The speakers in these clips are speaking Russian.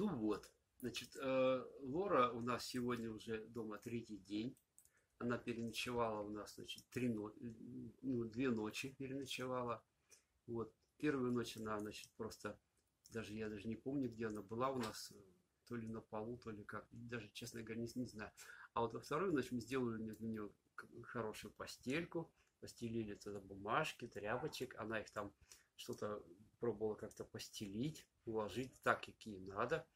Ну вот, значит, э, Лора у нас сегодня уже дома третий день. Она переночевала у нас, значит, три но... ну, две ночи переночевала. Вот, первую ночь она, значит, просто, даже я даже не помню, где она была у нас, то ли на полу, то ли как, даже, честно говоря, не, не знаю. А вот во вторую ночь мы сделали для нее хорошую постельку, постелили туда бумажки, тряпочек, она их там что-то пробовала как-то постелить, уложить так, какие надо.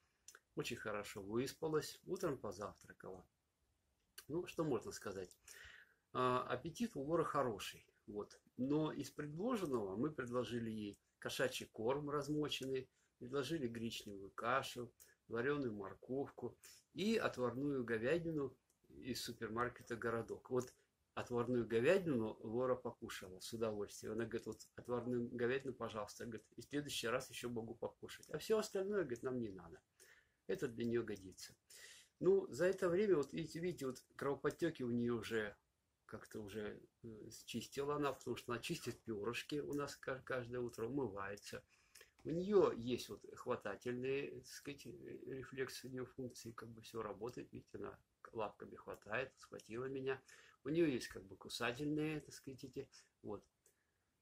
Очень хорошо выспалась, утром позавтракала. Ну, что можно сказать? А, аппетит у Лоры хороший. Вот. Но из предложенного мы предложили ей кошачий корм размоченный, предложили гречневую кашу, вареную морковку и отварную говядину из супермаркета «Городок». Вот отварную говядину Лора покушала с удовольствием. Она говорит, вот отварную говядину, пожалуйста. Говорит, и в следующий раз еще могу покушать. А все остальное, говорит, нам не надо. Это для нее годится. Ну, за это время, вот видите, видите вот кровоподтеки у нее уже как-то уже э, чистила она, потому что она чистит перышки у нас каждое утро, умывается. У нее есть вот хватательные, так сказать, рефлексы, у нее функции, как бы все работает, видите, она лапками хватает, схватила меня. У нее есть как бы кусательные, так сказать, эти, вот.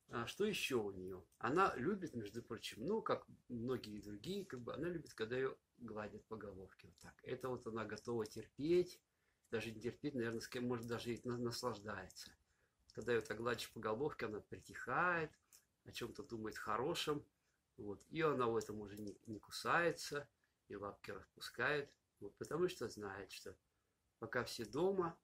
А что еще у нее? Она любит, между прочим, ну, как многие другие, как бы, она любит, когда ее гладят по головке, вот так. Это вот она готова терпеть, даже не терпеть, наверное, с кем может даже и наслаждается. Когда ее так гладишь по головке, она притихает, о чем-то думает хорошем, вот. И она в этом уже не, не кусается, и лапки распускает, вот, потому что знает, что пока все дома,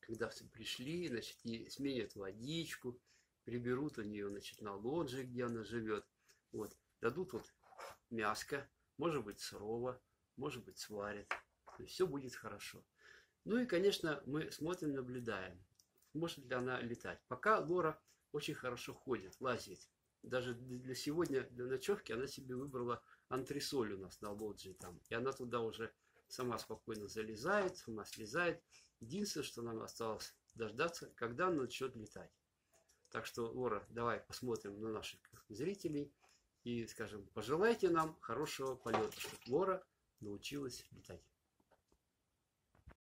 когда все пришли, значит, и сменят водичку, приберут у нее, значит, на лоджии, где она живет, вот, дадут вот мяско, может быть, сырого, может быть, сварят. То есть все будет хорошо. Ну и, конечно, мы смотрим, наблюдаем, может ли она летать. Пока Лора очень хорошо ходит, лазит. Даже для сегодня, для ночевки, она себе выбрала антресоль у нас на лоджии там. И она туда уже сама спокойно залезает, сама слезает. Единственное, что нам осталось дождаться, когда она начнет летать. Так что, Лора, давай посмотрим на наших зрителей и, скажем, пожелайте нам хорошего полета, чтобы Лора научилась летать.